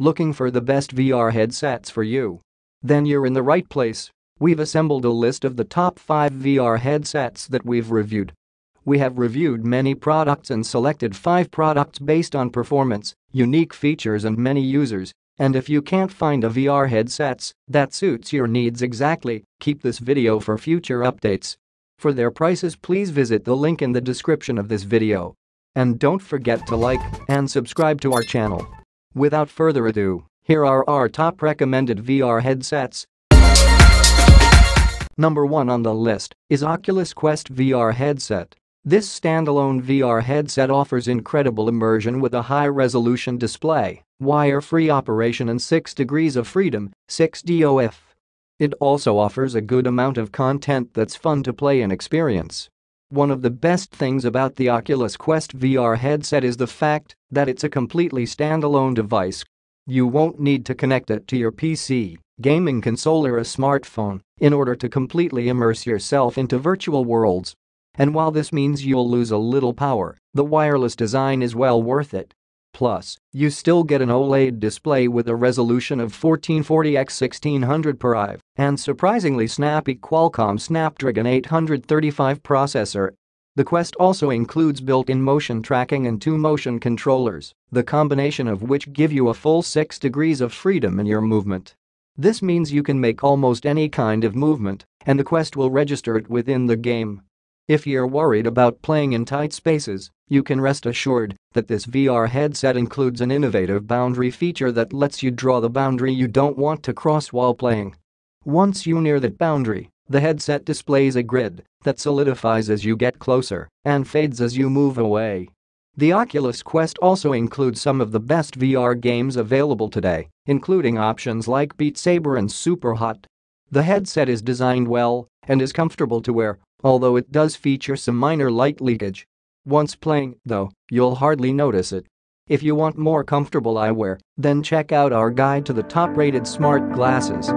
Looking for the best VR headsets for you? Then you're in the right place. We've assembled a list of the top 5 VR headsets that we've reviewed. We have reviewed many products and selected 5 products based on performance, unique features and many users. And if you can't find a VR headsets that suits your needs exactly, keep this video for future updates. For their prices please visit the link in the description of this video. And don't forget to like and subscribe to our channel. Without further ado, here are our top recommended VR headsets. Number 1 on the list is Oculus Quest VR headset. This standalone VR headset offers incredible immersion with a high-resolution display, wire-free operation and 6 degrees of freedom, 6 DOF. It also offers a good amount of content that's fun to play and experience. One of the best things about the Oculus Quest VR headset is the fact that it's a completely standalone device. You won't need to connect it to your PC, gaming console or a smartphone in order to completely immerse yourself into virtual worlds. And while this means you'll lose a little power, the wireless design is well worth it. Plus, you still get an OLED display with a resolution of 1440x1600 per eye and surprisingly snappy Qualcomm Snapdragon 835 processor. The Quest also includes built-in motion tracking and two motion controllers, the combination of which give you a full 6 degrees of freedom in your movement. This means you can make almost any kind of movement, and the Quest will register it within the game. If you're worried about playing in tight spaces, you can rest assured that this VR headset includes an innovative boundary feature that lets you draw the boundary you don't want to cross while playing. Once you near that boundary, the headset displays a grid that solidifies as you get closer and fades as you move away. The Oculus Quest also includes some of the best VR games available today, including options like Beat Saber and Superhot. The headset is designed well and is comfortable to wear although it does feature some minor light leakage. Once playing, though, you'll hardly notice it. If you want more comfortable eyewear, then check out our guide to the top-rated smart glasses.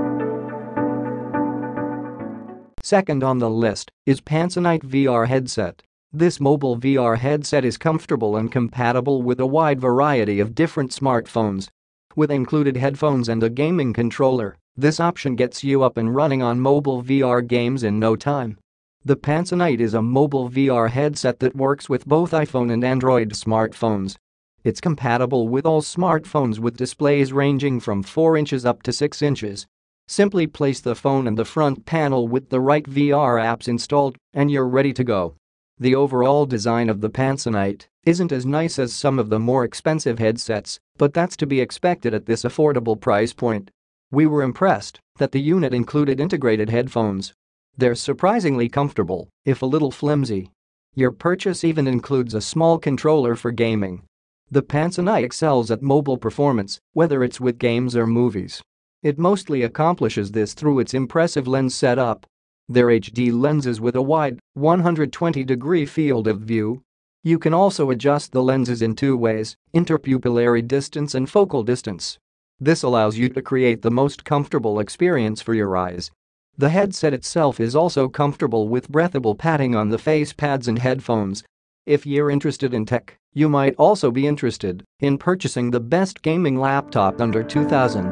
Second on the list is Pansonite VR headset. This mobile VR headset is comfortable and compatible with a wide variety of different smartphones. With included headphones and a gaming controller, this option gets you up and running on mobile VR games in no time. The Pansonite is a mobile VR headset that works with both iPhone and Android smartphones. It's compatible with all smartphones with displays ranging from 4 inches up to 6 inches. Simply place the phone in the front panel with the right VR apps installed and you're ready to go. The overall design of the Pansonite isn't as nice as some of the more expensive headsets, but that's to be expected at this affordable price point. We were impressed that the unit included integrated headphones they're surprisingly comfortable, if a little flimsy. Your purchase even includes a small controller for gaming. The Pansonite excels at mobile performance, whether it's with games or movies. It mostly accomplishes this through its impressive lens setup. Their HD lenses with a wide, 120-degree field of view. You can also adjust the lenses in two ways, interpupillary distance and focal distance. This allows you to create the most comfortable experience for your eyes the headset itself is also comfortable with breathable padding on the face pads and headphones. If you're interested in tech, you might also be interested in purchasing the best gaming laptop under 2000.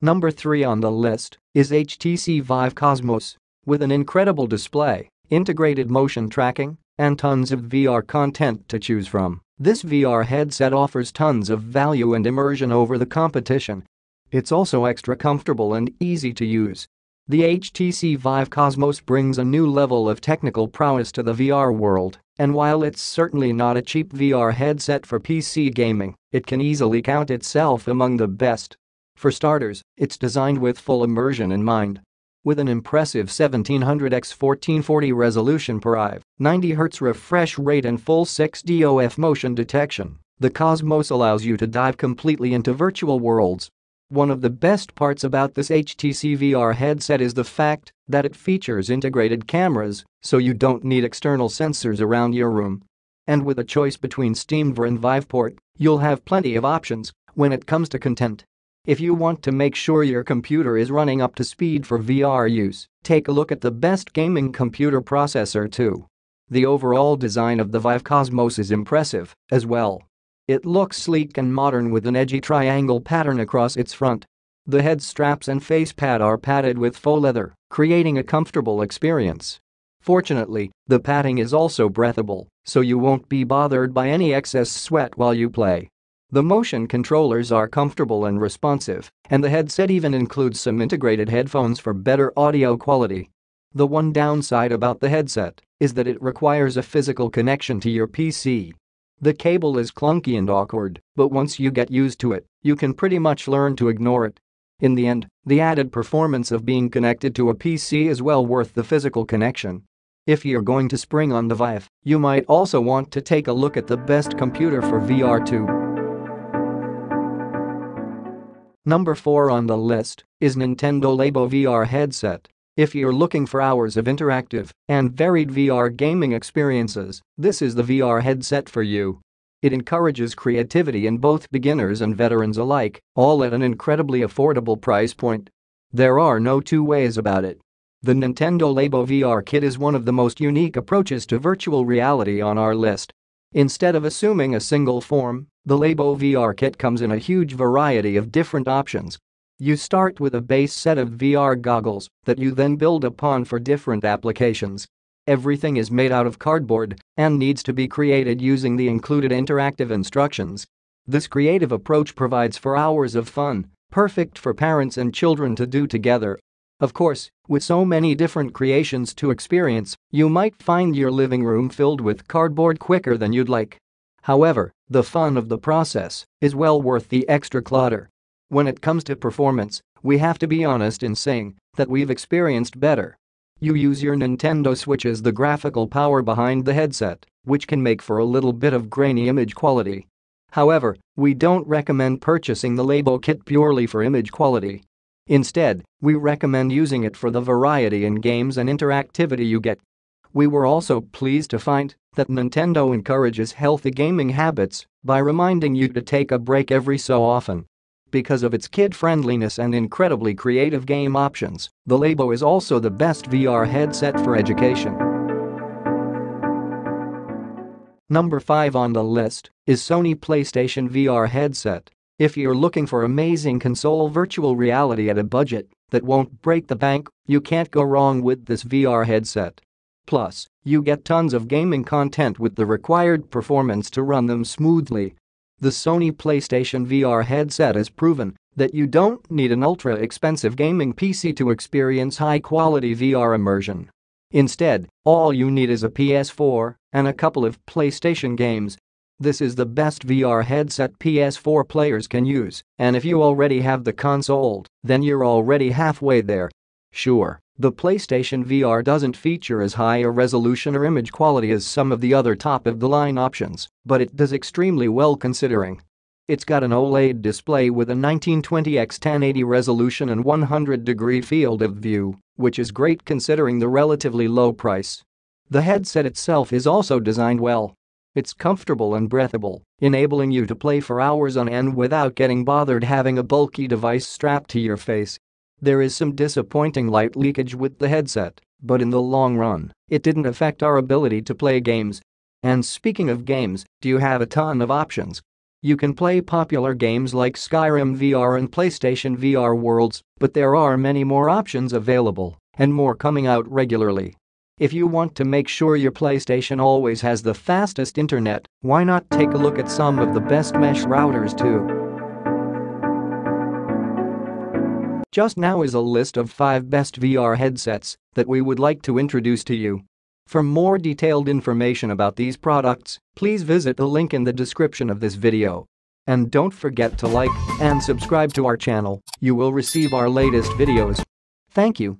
Number 3 on the list is HTC Vive Cosmos. With an incredible display, integrated motion tracking, and tons of VR content to choose from, this VR headset offers tons of value and immersion over the competition it's also extra comfortable and easy to use. The HTC Vive Cosmos brings a new level of technical prowess to the VR world, and while it's certainly not a cheap VR headset for PC gaming, it can easily count itself among the best. For starters, it's designed with full immersion in mind. With an impressive 1700x1440 resolution per eye, 90Hz refresh rate and full 6DOF motion detection, the Cosmos allows you to dive completely into virtual worlds one of the best parts about this HTC VR headset is the fact that it features integrated cameras, so you don't need external sensors around your room. And with a choice between SteamVR and Viveport, you'll have plenty of options when it comes to content. If you want to make sure your computer is running up to speed for VR use, take a look at the best gaming computer processor too. The overall design of the Vive Cosmos is impressive, as well. It looks sleek and modern with an edgy triangle pattern across its front. The head straps and face pad are padded with faux leather, creating a comfortable experience. Fortunately, the padding is also breathable, so you won't be bothered by any excess sweat while you play. The motion controllers are comfortable and responsive, and the headset even includes some integrated headphones for better audio quality. The one downside about the headset is that it requires a physical connection to your PC. The cable is clunky and awkward, but once you get used to it, you can pretty much learn to ignore it. In the end, the added performance of being connected to a PC is well worth the physical connection. If you're going to spring on the Vive, you might also want to take a look at the best computer for VR too. Number 4 on the list is Nintendo Labo VR headset. If you're looking for hours of interactive and varied VR gaming experiences, this is the VR headset for you. It encourages creativity in both beginners and veterans alike, all at an incredibly affordable price point. There are no two ways about it. The Nintendo Labo VR kit is one of the most unique approaches to virtual reality on our list. Instead of assuming a single form, the Labo VR kit comes in a huge variety of different options. You start with a base set of VR goggles that you then build upon for different applications. Everything is made out of cardboard and needs to be created using the included interactive instructions. This creative approach provides for hours of fun, perfect for parents and children to do together. Of course, with so many different creations to experience, you might find your living room filled with cardboard quicker than you'd like. However, the fun of the process is well worth the extra clutter. When it comes to performance, we have to be honest in saying that we've experienced better. You use your Nintendo Switch as the graphical power behind the headset, which can make for a little bit of grainy image quality. However, we don't recommend purchasing the Labo kit purely for image quality. Instead, we recommend using it for the variety in games and interactivity you get. We were also pleased to find that Nintendo encourages healthy gaming habits by reminding you to take a break every so often. Because of its kid-friendliness and incredibly creative game options, the Labo is also the best VR headset for education. Number 5 on the list is Sony PlayStation VR headset. If you're looking for amazing console virtual reality at a budget that won't break the bank, you can't go wrong with this VR headset. Plus, you get tons of gaming content with the required performance to run them smoothly. The Sony PlayStation VR headset has proven that you don't need an ultra-expensive gaming PC to experience high-quality VR immersion. Instead, all you need is a PS4 and a couple of PlayStation games. This is the best VR headset PS4 players can use, and if you already have the console, then you're already halfway there. Sure, the PlayStation VR doesn't feature as high a resolution or image quality as some of the other top-of-the-line options, but it does extremely well considering. It's got an OLED display with a 1920x1080 resolution and 100-degree field of view, which is great considering the relatively low price. The headset itself is also designed well. It's comfortable and breathable, enabling you to play for hours on end without getting bothered having a bulky device strapped to your face there is some disappointing light leakage with the headset, but in the long run, it didn't affect our ability to play games. And speaking of games, do you have a ton of options? You can play popular games like Skyrim VR and PlayStation VR Worlds, but there are many more options available, and more coming out regularly. If you want to make sure your PlayStation always has the fastest internet, why not take a look at some of the best mesh routers too? Just now is a list of 5 best VR headsets that we would like to introduce to you. For more detailed information about these products, please visit the link in the description of this video. And don't forget to like and subscribe to our channel, you will receive our latest videos. Thank you.